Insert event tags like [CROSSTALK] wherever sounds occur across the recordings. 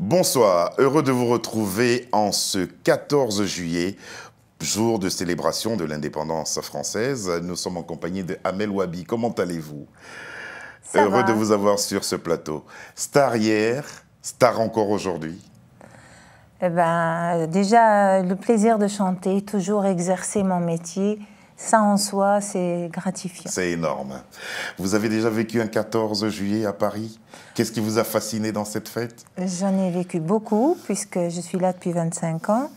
Bonsoir, heureux de vous retrouver en ce 14 juillet, jour de célébration de l'indépendance française. Nous sommes en compagnie de Amel Wabi. Comment allez-vous? Heureux va. de vous avoir sur ce plateau. Star hier, star encore aujourd'hui. Eh ben, déjà, le plaisir de chanter, toujours exercer mon métier, ça en soi, c'est gratifiant. C'est énorme. Vous avez déjà vécu un 14 juillet à Paris? Qu'est-ce qui vous a fasciné dans cette fête? J'en ai vécu beaucoup, puisque je suis là depuis 25 ans,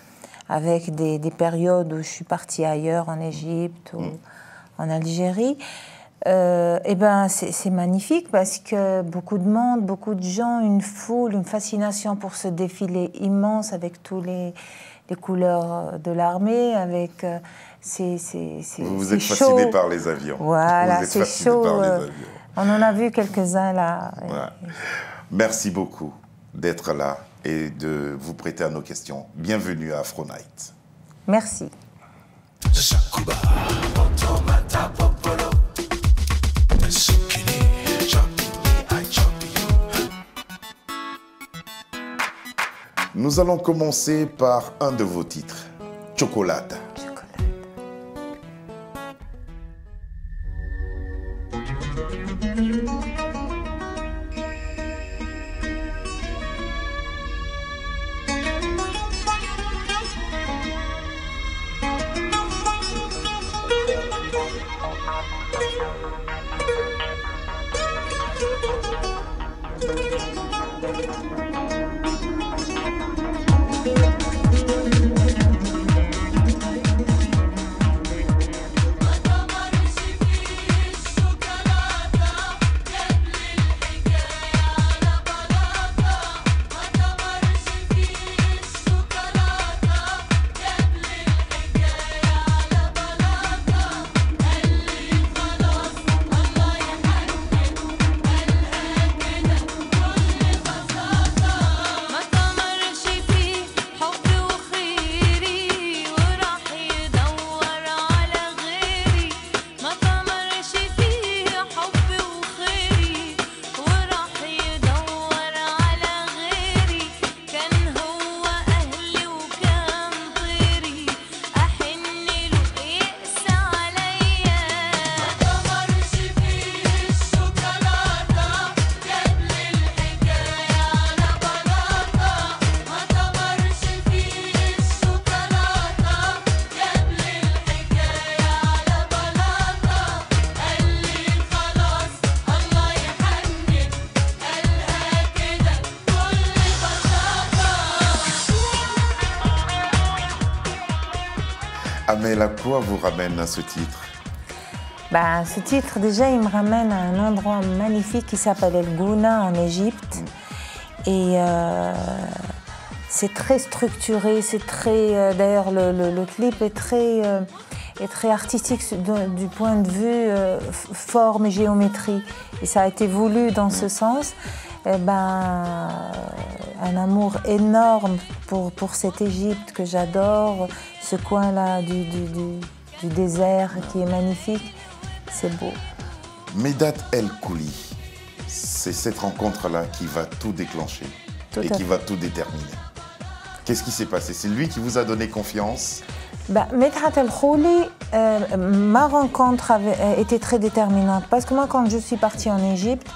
avec des, des périodes où je suis partie ailleurs, en Égypte ou en Algérie. Euh, eh ben, c'est c'est magnifique parce que beaucoup de monde, beaucoup de gens, une foule, une fascination pour ce défilé immense avec tous les, les couleurs de l'armée, avec euh, c'est Vous vous êtes fasciné par les avions. Voilà, c'est chaud. par les avions. On en a vu quelques-uns là. Voilà. Merci beaucoup d'être là et de vous prêter à nos questions. Bienvenue à Afro Night. Merci. Nous allons commencer par un de vos titres, Chocolate. Pamela, quoi vous ramène à ce titre ben, Ce titre, déjà, il me ramène à un endroit magnifique qui s'appelle El Gouna en Égypte. Mm. Et euh, c'est très structuré, c'est très. Euh, d'ailleurs, le, clip est très, euh, est très artistique du, point de vue forme et géométrie. Et ça a été voulu dans mm. ce sens. Eh ben, un amour énorme pour, pour cette Égypte que j'adore, ce coin-là du, du- du- du désert qui est magnifique. C'est beau. Medat El Kouli, c'est cette rencontre-là qui va tout déclencher Tout et qui fait. va tout déterminer. Qu'est-ce qui s'est passé? C'est lui qui vous a donné confiance? Bah, Medhat El Khouli, euh, ma rencontre avait euh, été très déterminante parce que moi, quand je suis partie en Égypte,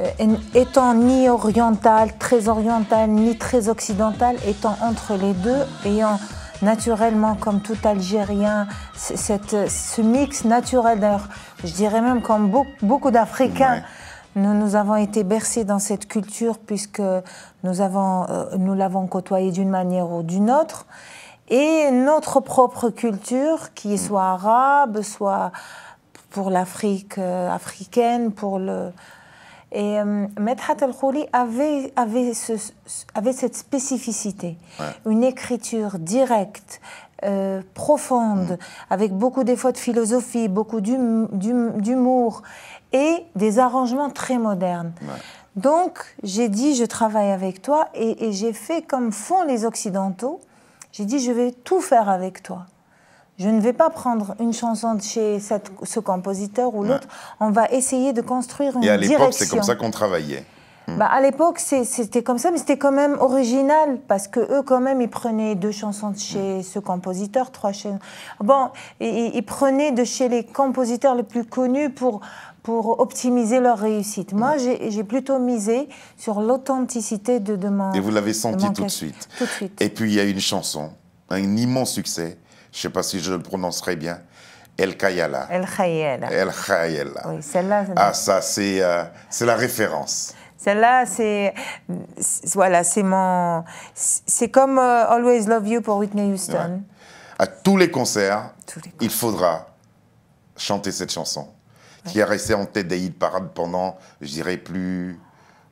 euh, étant ni orientale, très orientale, ni très occidentale, étant entre les deux, ayant naturellement, comme tout Algérien, cette, ce mix naturel, d'ailleurs, je dirais même comme beaucoup, beaucoup d'Africains, Ouais. nous, nous avons été bercés dans cette culture puisque nous avons, euh, nous l'avons côtoyée d'une manière ou d'une autre. Et notre propre culture, qui est soit arabe, soit pour l'Afrique euh, africaine, pour le... Et euh, Medhat El Khouli avait, avait, ce- avait cette spécificité, une écriture directe, euh, profonde, avec beaucoup des fois de philosophie, beaucoup d'hum- d'hum- d'humour et des arrangements très modernes. Donc, j'ai dit, je travaille avec toi et, et j'ai fait comme font les Occidentaux. J'ai dit, je vais tout faire avec toi. Je ne vais pas prendre une chanson de chez cette- ce compositeur ou l'autre. On va essayer de construire une Et à l'époque, direction. c'est comme ça qu'on travaillait. Bah, à l'époque, c'était comme ça, mais c'était quand même original parce que eux, quand même, ils prenaient deux chansons de chez ce compositeur, trois chansons. Bon, ils, prenaient de chez les compositeurs les plus connus pour pour optimiser leur réussite. Moi, j'ai j'ai plutôt misé sur l'authenticité de, de mon. Et vous l'avez senti tout de suite. Tout de suite. Et puis il y a une chanson, un immense succès, je ne sais pas si je le prononcerai bien, El Kayala. El Khayel. El Khayala. Oui, celle-là. Ah, ça, c'est euh, la référence. Celle-là, c'est voilà, c'est mon, c'est comme euh, Always Love You pour Whitney Houston. À tous les concerts, Tous les il faudra chanter cette chanson, qui est restée en tête des hit parades pendant, je dirais, plus,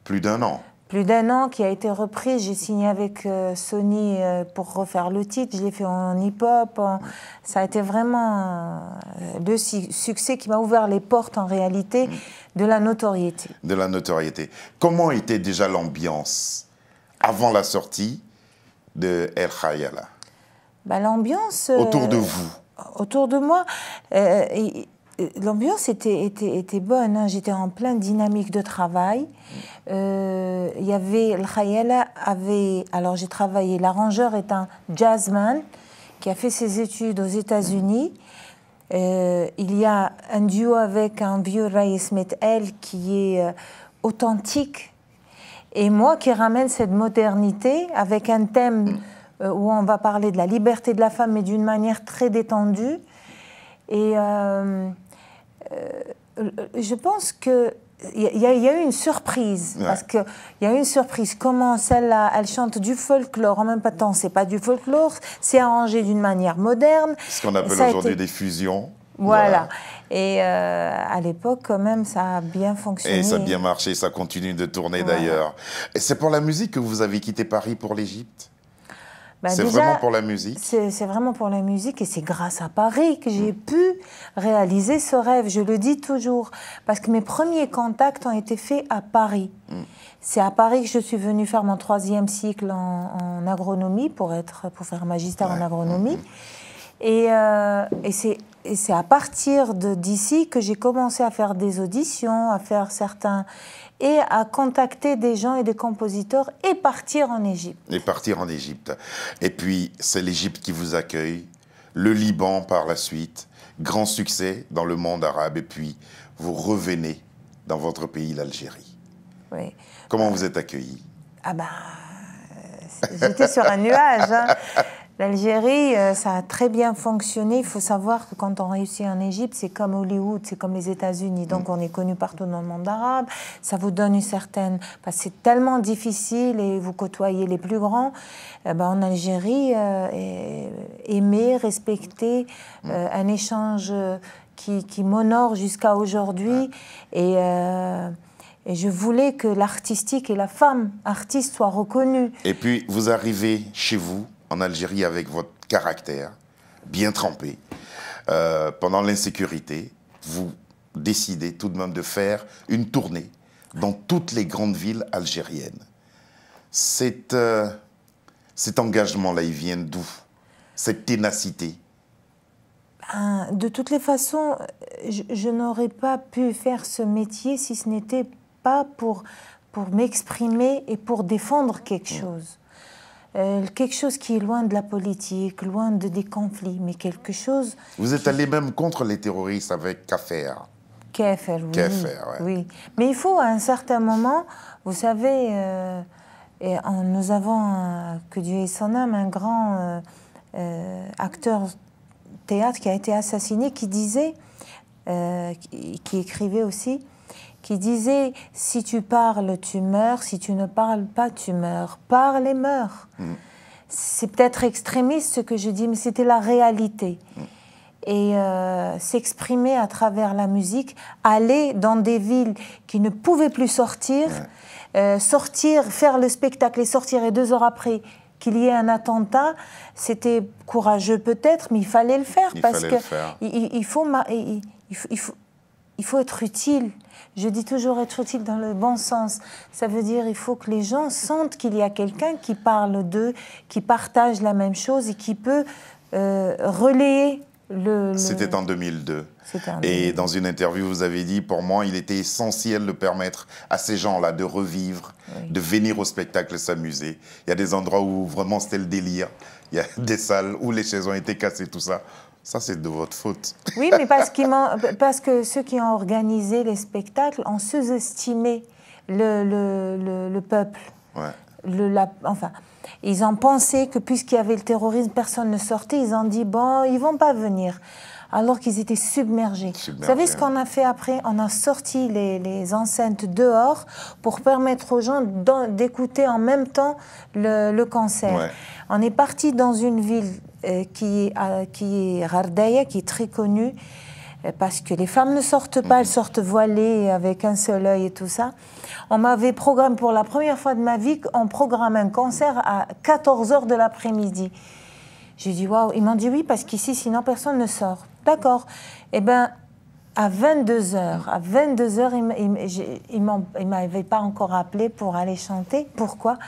plus d'un an. Plus d'un an qui a été repris. J'ai signé avec euh, Sony euh, pour refaire le titre. Je l'ai fait en hip-hop. en- Ça a été vraiment euh, le su- succès qui m'a ouvert les portes en réalité de la notoriété. de la notoriété. Comment était déjà l'ambiance avant la sortie de El Khayala? Bah, L'ambiance. Autour de vous autour de moi, l'ambiance était, bonne. hein. J'étais en pleine dynamique de travail. Euh, Il y avait, le avait, alors j'ai travaillé, l'arrangeur est un jazzman qui a fait ses études aux États-Unis. Euh, il y a un duo avec un vieux Ray Smith L qui est euh, authentique et moi qui ramène cette modernité avec un thème euh, où on va parler de la liberté de la femme, mais d'une manière très détendue. Et euh, euh, je pense que il y, a- y eu une surprise Ouais. parce que il y a eu une surprise. Comment celle-là, elle chante du folklore en même temps, c'est pas du folklore, c'est arrangé d'une manière moderne. Ce qu'on appelle aujourd'hui été- des fusions. Voilà. Et euh, à l'époque, quand même, ça a bien fonctionné. Et ça a bien marché, ça continue de tourner Voilà. d'ailleurs. Et c'est pour la musique que vous avez quitté Paris pour l'Égypte? Bah, C'est vraiment pour la musique C'est vraiment pour la musique et c'est grâce à Paris que j'ai pu réaliser ce rêve. Je le dis toujours parce que mes premiers contacts ont été faits à Paris. C'est à Paris que je suis venue faire mon troisième cycle en, en agronomie pour, être, pour faire un magistère en agronomie. Et, euh, et c'est à partir d'ici que j'ai commencé à faire des auditions, à faire certains et à contacter des gens et des compositeurs et partir en Égypte. et partir en Égypte. Et puis, c'est l'Égypte qui vous accueille, le Liban par la suite, grand succès dans le monde arabe, et puis vous revenez dans votre pays, l'Algérie. Oui. Comment vous êtes accueilli? Ah ben, euh, j'étais sur un nuage. hein. [LAUGHS] L'Algérie, euh, ça a très bien fonctionné. Il faut savoir que quand on réussit en Égypte, c'est comme Hollywood, c'est comme les États-Unis. Donc on est connu partout dans le monde arabe. Ça vous donne une certaine... Parce que c'est tellement difficile et vous côtoyez les plus grands. Eh ben, en Algérie, euh, et- aimé, respecté, euh, un échange qui, qui m'honore jusqu'à aujourd'hui. Et... euh, et je voulais que l'artistique et la femme artiste soient reconnues. Et puis, vous arrivez chez vous, en Algérie, avec votre caractère bien trempé. Euh, pendant l'insécurité, vous décidez tout de même de faire une tournée dans toutes les grandes villes algériennes. Cet, euh, cet engagement-là, il vient d'où? Cette ténacité? Hein, De toutes les façons, je, je n'aurais pas pu faire ce métier si ce n'était pas pour, pour m'exprimer et pour défendre quelque chose. Euh, quelque chose qui est loin de la politique, loin de, des conflits, mais quelque chose Vous êtes allé même contre les terroristes avec. KFR, oui. KFR, ouais. oui. Mais il faut à un certain moment, vous savez, euh, et en- nous avons, euh, que Dieu ait son âme, un grand acteur théâtre qui a été assassiné, qui disait, qui, qui écrivait aussi, qui disait si tu parles, tu meurs, si tu ne parles pas, tu meurs. Parle et meurs. C'est peut-être extrémiste ce que je dis, mais c'était la réalité. Et euh, s'exprimer à travers la musique, aller dans des villes qui ne pouvaient plus sortir, euh, sortir, faire le spectacle et sortir, et deux heures après qu'il y ait un attentat, c'était courageux peut-être, mais il fallait le faire Il parce que le faire. il faut, il faut- il faut être utile. Je dis toujours être utile dans le bon sens. Ça veut dire il faut que les gens sentent qu'il y a quelqu'un qui parle d'eux, qui partage la même chose et qui peut euh, relayer Le, le- C'était en 2002. C'était en Et dans une interview, vous avez dit, pour moi, il était essentiel de permettre à ces gens-là de revivre, de venir au spectacle s'amuser. Il y a des endroits où vraiment c'était le délire. Il y a [LAUGHS] des salles où les chaises ont été cassées, tout ça. Ça, c'est de votre faute. [LAUGHS] Oui, mais parce, que ceux qui ont organisé les spectacles ont sous-estimé le, le, le- le peuple. Ouais. Le, la- enfin, ils ont pensé que puisqu'il y avait le terrorisme, personne ne sortait. Ils ont dit, bon, ils vont pas venir. Alors qu'ils étaient submergés. Vous Submergés, savez ce qu'on a fait après? On a sorti les, les enceintes dehors pour permettre aux gens d'écouter en même temps le, le concert. Ouais. On est parti dans une ville qui, est, à- qui est Rardaya, qui est très connue, euh, parce que les femmes ne sortent pas, elles sortent voilées avec un seul œil et tout ça. On m'avait programmé pour la première fois de ma vie, on programme un concert à 14 h de l'après-midi. J'ai dit waouh, ils m'ont dit oui parce qu'ici sinon personne ne sort. D'accord. Eh ben à 22 h à 22 h ils ils m'avaient pas encore appelé pour aller chanter. Pourquoi?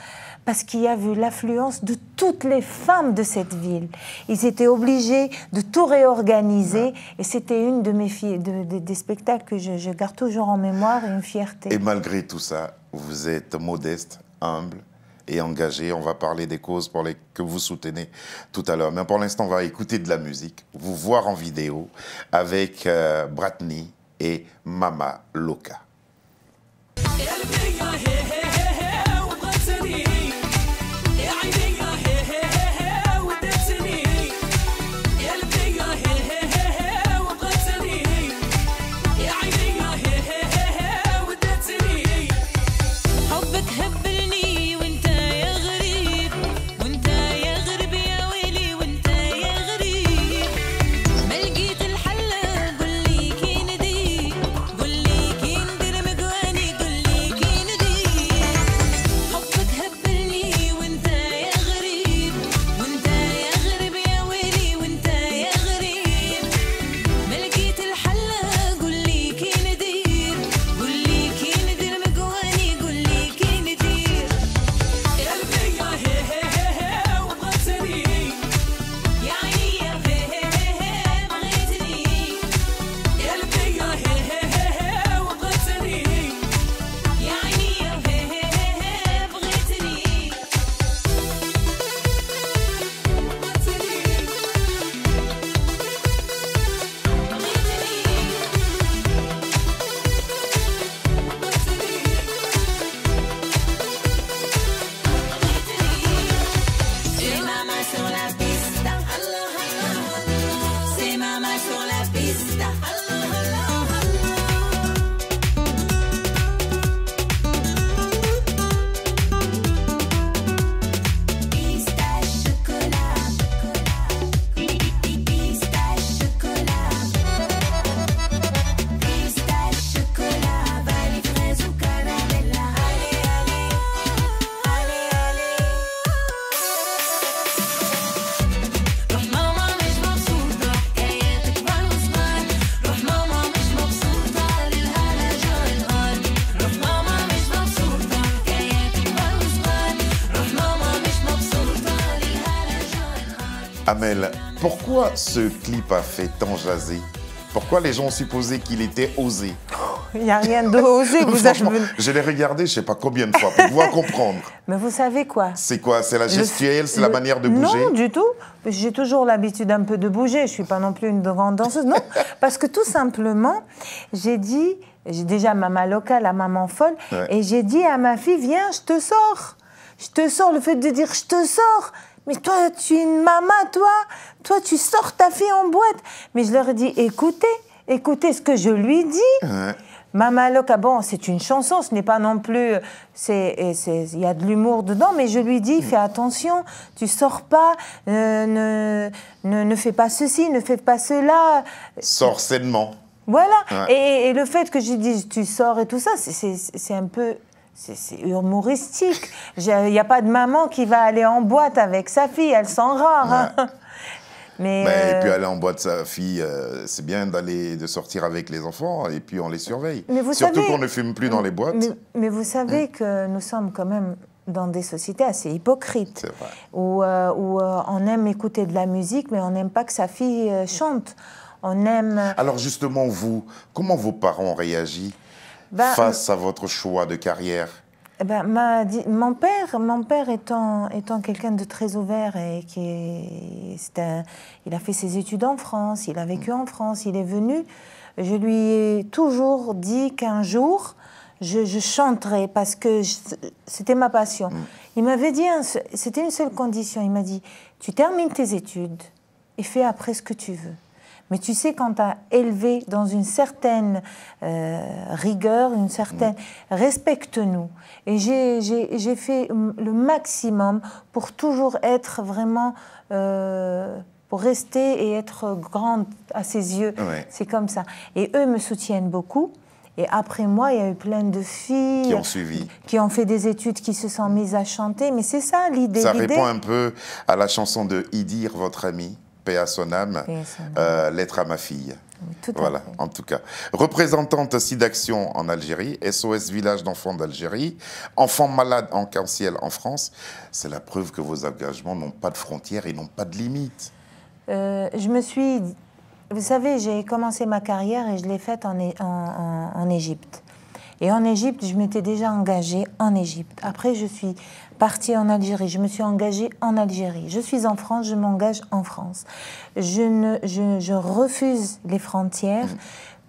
Parce qu'il y a eu l'affluence de toutes les femmes de cette ville. Ils étaient obligés de tout réorganiser et c'était une de mes filles, de- de- des spectacles que je, je garde toujours en mémoire et une fierté. Et malgré tout ça, vous êtes modeste, humble et engagé. On va parler des causes pour les, que vous soutenez tout à l'heure. Mais pour l'instant, on va écouter de la musique, vous voir en vidéo avec euh, Bratni et Mama Loka. Pourquoi ce clip a fait tant jaser? Pourquoi les gens ont supposé qu'il était osé? Il n'y a rien de osé. Vous avez... je l'ai regardé, je sais pas combien de fois, pour pouvoir comprendre. [LAUGHS] Mais vous savez quoi? C'est quoi? C'est la Le- gestuelle, c'est la manière de bouger? Non, du tout. J'ai toujours l'habitude un peu de bouger. Je suis pas non plus une grande danseuse. Non, [LAUGHS] parce que tout simplement, j'ai dit, j'ai déjà maman locale, la maman folle, Ouais. et j'ai dit à ma fille, viens, je te sors. Je te sors. Le fait de dire, je te sors. Mais toi, tu es une maman, toi. Toi, tu sors ta fille en boîte. Mais je leur ai dit, écoutez, écoutez ce que je lui dis. Ouais. Mama Loca, bon, c'est une chanson, ce n'est pas non plus. c'est- et c'est- Il y a de l'humour dedans, mais je lui dis fais attention, tu sors pas, euh, ne, ne, ne fais pas ceci, ne fais pas cela. Sors sainement. Voilà. Ouais. Et, et le fait que je dise tu sors et tout ça, c'est un peu. C'est humoristique. Il n'y a pas de maman qui va aller en boîte avec sa fille, elles sont rares. hein. [LAUGHS] Mais, euh, Et puis aller en boîte sa fille, euh, c'est bien d'aller de sortir avec les enfants et puis on les surveille. Mais vous Surtout savez- qu'on ne fume plus dans les boîtes. Mais, mais vous savez que nous sommes quand même dans des sociétés assez hypocrites, où, euh, où, euh, on aime écouter de la musique, mais on n'aime pas que sa fille euh, chante. On aime... Alors justement, vous, comment vos parents ont réagi? Face à votre choix de carrière Eh ben, m'a mon père, mon père étant, étant quelqu'un de très ouvert et qui est, un- il a fait ses études en France, il a vécu en France, il est venu. Je lui ai toujours dit qu'un jour je, je chanterai parce que c'était ma passion. Il m'avait dit, un c'était une seule condition. Il m'a dit, tu termines tes études et fais après ce que tu veux. Mais tu sais, quand tu as élevé dans une certaine euh, rigueur, une certaine... Respecte-nous. Et j'ai- fait mm, le maximum pour toujours être vraiment... euh, pour rester et être grande à ses yeux. Ouais. C'est comme ça. Et eux me soutiennent beaucoup. Et après moi, il y a eu plein de filles Qui ont suivi. qui ont fait des études, qui se sont mises à chanter. Mais c'est ça l'idée. Ça répond un peu à la chanson de Idir, votre ami, paix à son âme, euh, Lettre à ma fille. Tout Voilà, en tout cas. Représentante SIDAction en Algérie, SOS Village d'enfants d'Algérie, Enfants malades en canciel en France, c'est la preuve que vos engagements n'ont pas de frontières et n'ont pas de limites. Euh, je me suis. Vous savez, j'ai commencé ma carrière et je l'ai faite en, É- en, en- en Égypte. Et en Égypte, je m'étais déjà engagée en Égypte. Après, je suis partie en Algérie. Je me suis engagée en Algérie. Je suis en France, je m'engage en France. Je, ne, je, je refuse les frontières.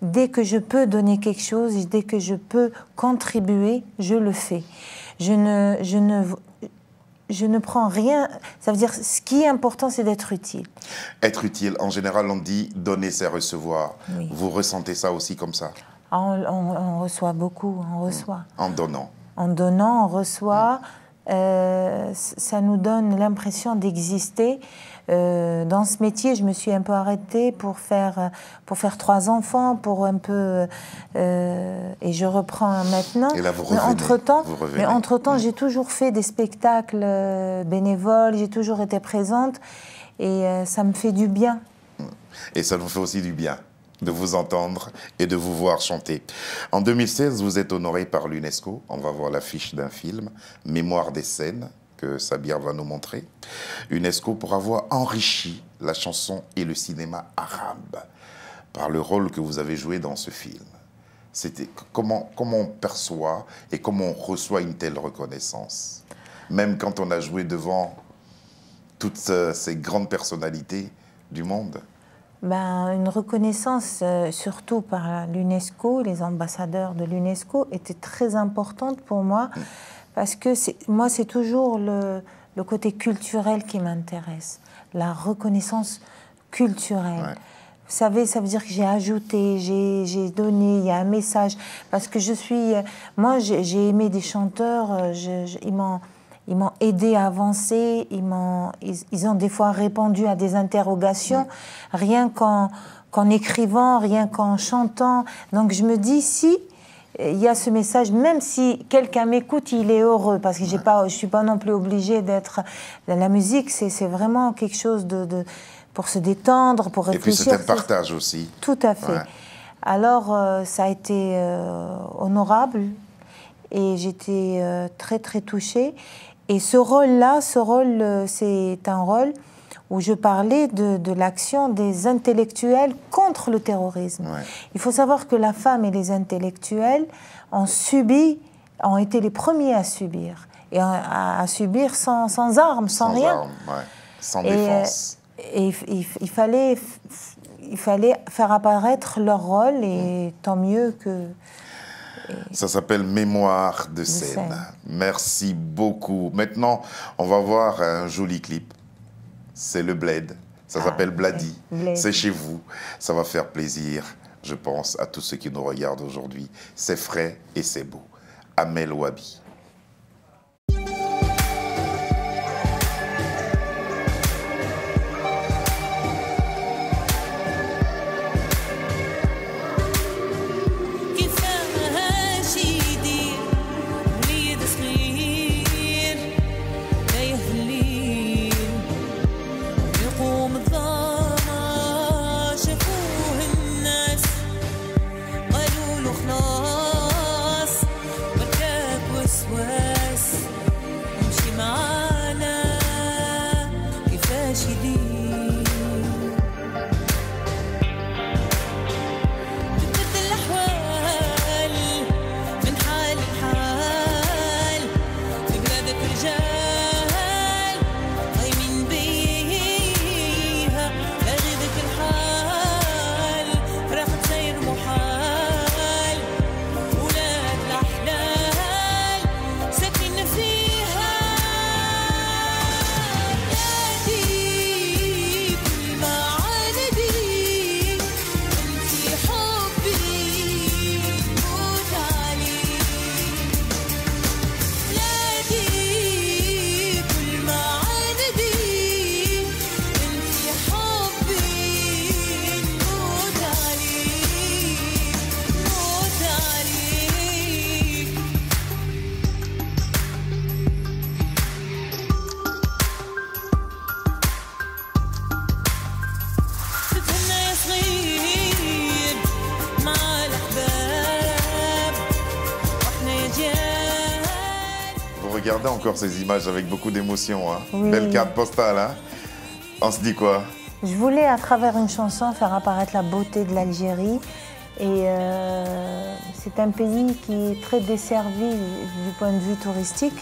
Dès que je peux donner quelque chose, dès que je peux contribuer, je le fais. Je ne, je ne, je ne prends rien. Ça veut dire, ce qui est important, c'est d'être utile. Être utile, en général, on dit donner, c'est recevoir. Oui. Vous ressentez ça aussi comme ça, On, on- on reçoit beaucoup, on reçoit. en donnant. En donnant, on reçoit. Euh, ça nous donne l'impression d'exister. Euh, dans ce métier, je me suis un peu arrêtée pour faire, pour faire trois enfants, pour un peu. euh, et je reprends maintenant. Et là, vous Mais revenez, entre-temps, mais entre-temps, j'ai toujours fait des spectacles bénévoles, j'ai toujours été présente. Et ça me fait du bien. Et ça nous fait aussi du bien de vous entendre et de vous voir chanter. En 2016, vous êtes honoré par l'UNESCO. On va voir l'affiche d'un film, Mémoire des scènes, que Sabir va nous montrer. UNESCO pour avoir enrichi la chanson et le cinéma arabe par le rôle que vous avez joué dans ce film. C'était comment, comment on perçoit et comment on reçoit une telle reconnaissance? Même quand on a joué devant toutes euh, ces grandes personnalités du monde. Ben, une reconnaissance, euh, surtout par l'UNESCO, les ambassadeurs de l'UNESCO, était très importante pour moi parce que moi, c'est toujours le, le côté culturel qui m'intéresse, la reconnaissance culturelle. Ouais. Vous savez, ça veut dire que j'ai ajouté, j'ai donné, il y a un message. Parce que je suis. euh, Moi, j'ai aimé des chanteurs, euh, je- je- ils m'ont. Ils m'ont aidé à avancer, ils, m'ont- ils, ils ont des fois répondu à des interrogations, rien qu'en qu'en écrivant, rien qu'en chantant. Donc je me dis, si il y a ce message, même si quelqu'un m'écoute, il est heureux, parce que j'ai pas, je suis pas non plus obligée d'être... La musique, c'est c'est vraiment quelque chose de, de- pour se détendre, pour Et puis réfléchir. c'est un partage aussi. Tout à fait. Ouais. Alors, euh, ça a été euh, honorable et j'étais euh, très, très touchée. Et ce rôle-là, ce rôle, euh, c'est un rôle où je parlais de, de l'action des intellectuels contre le terrorisme. Ouais. Il faut savoir que la femme et les intellectuels ont subi, ont été les premiers à subir. Et à, à subir sans, sans armes, sans, Sans rien. armes, ouais. sans Et, euh, défense. et il, il- il fallait, il fallait faire apparaître leur rôle et tant mieux que. Ça s'appelle Mémoire de scène. scène. Merci beaucoup. Maintenant, on va voir un joli clip. C'est le Bled. Ça Ah, s'appelle Bladi. C'est chez vous. Ça va faire plaisir, je pense, à tous ceux qui nous regardent aujourd'hui. C'est frais et c'est beau. Amel Wabi. Encore ces images avec beaucoup d'émotion. Hein. Oui. Belle carte postale. Hein. On se dit quoi? Je voulais, à travers une chanson, faire apparaître la beauté de l'Algérie. Et euh, c'est un pays qui est très desservi du point de vue touristique.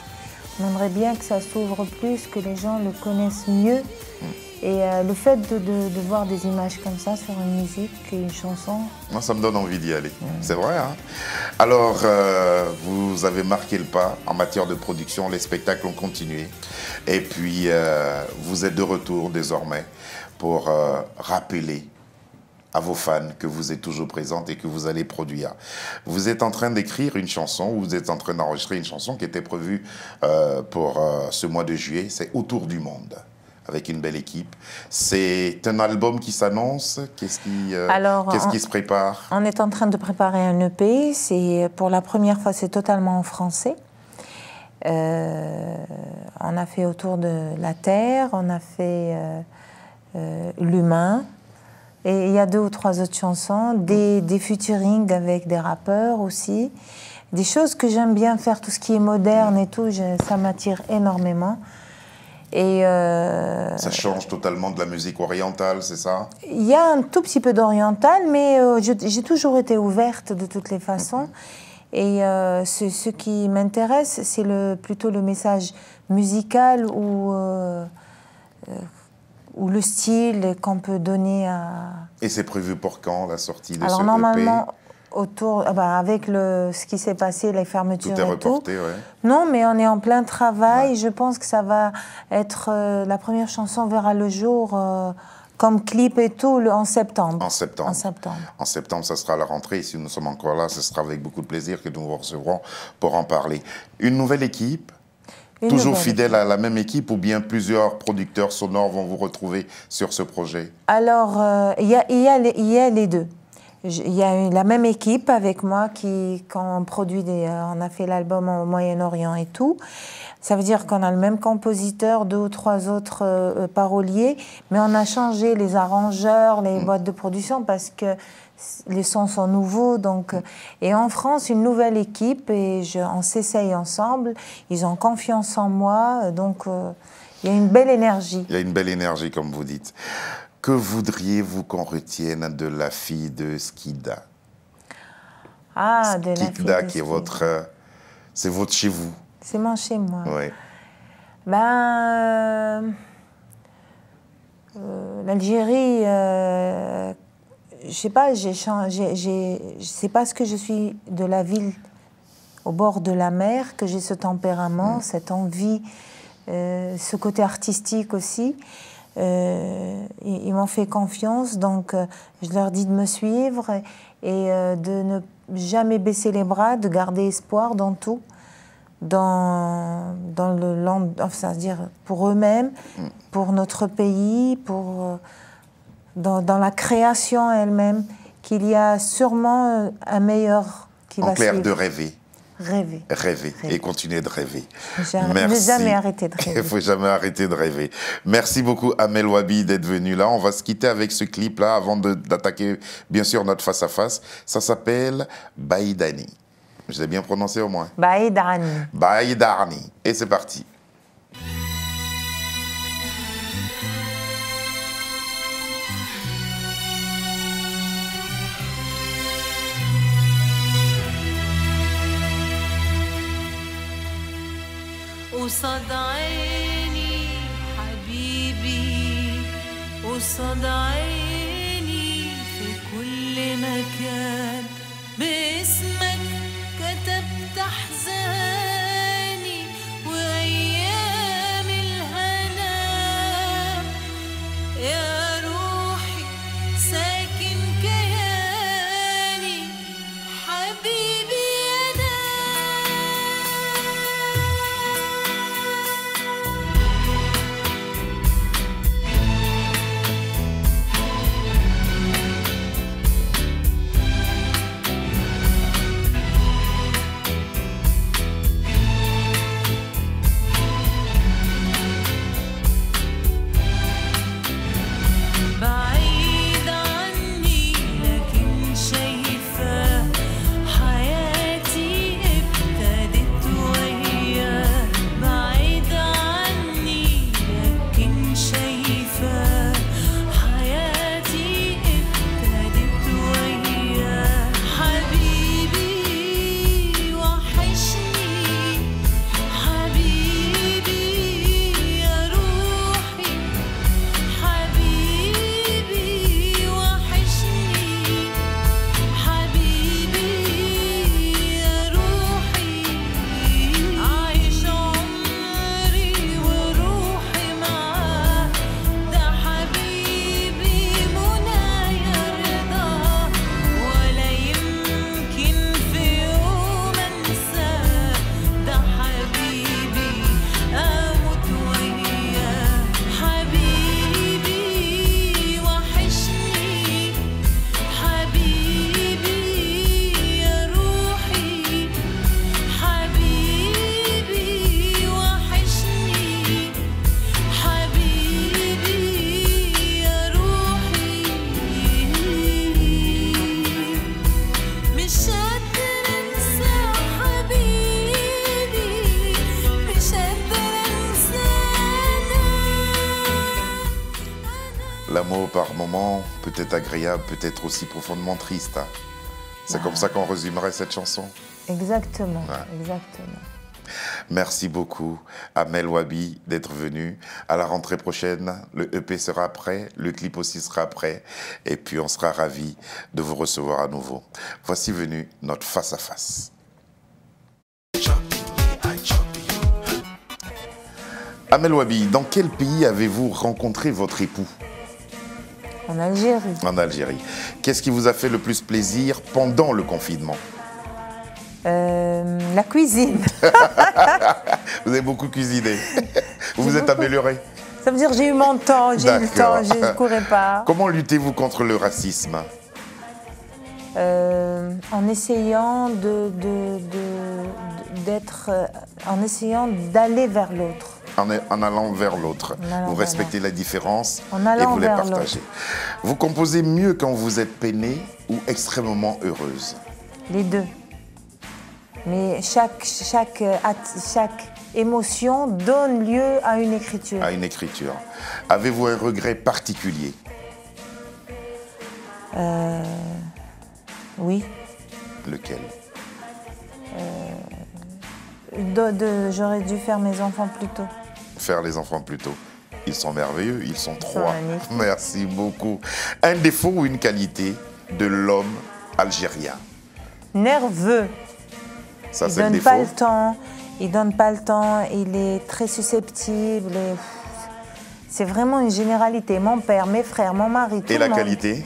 On aimerait bien que ça s'ouvre plus, que les gens le connaissent mieux. Et euh, le fait de, de- de voir des images comme ça sur une musique et une chanson, Moi, ça me donne envie d'y aller. C'est vrai. Hein Alors, euh, vous avez marqué le pas en matière de production. Les spectacles ont continué. Et puis, euh, vous êtes de retour désormais pour rappeler à vos fans que vous êtes toujours présente et que vous allez produire. Vous êtes en train d'écrire une chanson, ou vous êtes en train d'enregistrer une chanson qui était prévue pour ce mois de juillet. C'est Autour du monde, avec une belle équipe. C'est un album qui s'annonce. Qu'est-ce qui, euh, Alors, qu'est-ce en- qui se prépare? On est en train de préparer un EP. C'est pour la première fois, c'est totalement en français. Euh, on a fait autour de la terre, on a fait euh, euh, l'humain. Et il y a deux ou trois autres chansons, des, des featuring avec des rappeurs aussi, des choses que j'aime bien faire, tout ce qui est moderne et tout, je- ça m'attire énormément. Et euh, Ça change totalement de la musique orientale, c'est ça? Il y a un tout petit peu d'oriental, mais euh, j'ai toujours été ouverte de toutes les façons. Et euh, ce, ce qui m'intéresse, c'est le, plutôt le message musical ou, ou le style qu'on peut donner à... Et c'est prévu pour quand la sortie de Alors ce E normalement, EP autour, ah bah, avec le, ce qui s'est passé, les fermetures Tout est et tout, reporté, ouais. non, mais on est en plein travail. Je pense que ça va être euh, la première chanson verra le jour euh, comme clip et tout le- en septembre. En septembre. En septembre. En septembre, ça sera la rentrée. Si nous sommes encore là, ce sera avec beaucoup de plaisir que nous vous recevrons pour en parler. Une nouvelle équipe, Une toujours nouvelle fidèle à la même équipe ou bien plusieurs producteurs sonores vont vous retrouver sur ce projet? Alors, euh, il y, a, y a y a les deux. Il y a eu la même équipe avec moi qui, quand on produit des, euh, on a fait l'album au Moyen-Orient et tout. Ça veut dire qu'on a le même compositeur, deux ou trois autres euh, euh, paroliers, mais on a changé les arrangeurs, les boîtes de production parce que les sons sont nouveaux. Donc, et en France, une nouvelle équipe et je, on s'essaye ensemble. Ils ont confiance en moi, donc euh, il y a une belle énergie. Il y a une belle énergie, comme vous dites. Que voudriez-vous qu'on retienne de la fille de Skida? Ah, de la fille Skida, qui est votre. c'est votre chez vous. C'est mon chez moi. Ouais. Ben, euh, l'Algérie, euh, je sais pas, j'ai changé, j'ai, je sais pas ce que je suis de la ville au bord de la mer, que j'ai ce tempérament, cette envie, euh, ce côté artistique aussi. Euh, ils ils m'ont fait confiance, donc euh, je leur dis de me suivre et, et, euh, de ne jamais baisser les bras, de garder espoir dans tout dans, dans le land, enfin, c'est-à-dire pour eux-mêmes, pour notre pays, pour, dans, dans la création elle-même, qu'il y a sûrement un meilleur qui En va clair, suivre. de rêver. Rêver. Rêver Rêver. et continuer de rêver. Ne Merci. jamais arrêter de [LAUGHS] Il rêver. faut jamais arrêter de rêver. Merci beaucoup Amel Wabi d'être venu là. On va se quitter avec ce clip là avant d'attaquer bien sûr notre face à face. Ça s'appelle Baïdani. Je l'ai bien prononcé au moins. Baïd Ani. Baïdani. Et c'est parti. وصد عيني حبيبي وصد عيني في كل مكان. باسمك moments peut être agréable, peut être aussi profondément triste. hein. C'est comme ça qu'on résumerait cette chanson. Exactement, Ouais. exactement. Merci beaucoup, Amel Wabi, d'être venu. À la rentrée prochaine, le EP sera prêt, le clip aussi sera prêt, et puis on sera ravis de vous recevoir à nouveau. Voici venu notre face-à-face. Amel Wabi, dans quel pays avez-vous rencontré votre époux? En Algérie. En Algérie. Qu'est-ce qui vous a fait le plus plaisir pendant le confinement Euh, la cuisine. [LAUGHS] Vous avez beaucoup cuisiné. [LAUGHS] Vous vous êtes amélioré. Ça veut dire j'ai eu mon temps, j'ai eu le temps, je ne courais pas. [LAUGHS] Comment luttez-vous contre le racisme Euh, en essayant de- d'être, euh, en essayant d'aller vers l'autre. En, en allant vers l'autre. Vous respectez la différence En et vous les partagez. Vous composez mieux quand vous êtes peinée ou extrêmement heureuse Les deux. Mais chaque, chaque, euh, chaque émotion donne lieu à une écriture. à une écriture. Avez-vous un regret particulier? Euh, oui. Lequel? De- j'aurais dû faire mes enfants plus tôt. Faire les enfants plus tôt. Ils sont merveilleux, ils sont trois. [LAUGHS] Merci beaucoup. Un défaut ou une qualité de l'homme algérien? Nerveux. Ça, il le donne pas le temps. Il donne pas le temps. Il est très susceptible. et- C'est vraiment une généralité. Mon père, mes frères, mon mari, tout Et la monde. qualité?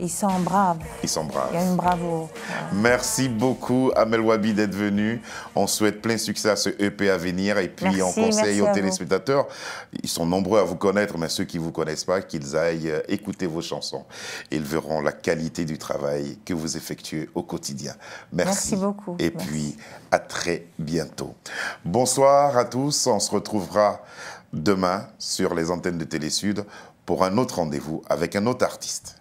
Ils sont braves. Ils sont braves. Il y a une bravoure. Merci beaucoup, Amel Wabi, d'être venu. On souhaite plein succès à ce EP à venir. Et puis, Merci, on conseille aux vous. téléspectateurs, ils sont nombreux à vous connaître, mais ceux qui ne vous connaissent pas, qu'ils aillent euh, écouter vos chansons. Ils verront la qualité du travail que vous effectuez au quotidien. Merci. Merci beaucoup. Et Merci. puis, à très bientôt. Bonsoir à tous. On se retrouvera demain sur les antennes de Télé Sud pour un autre rendez-vous avec un autre artiste.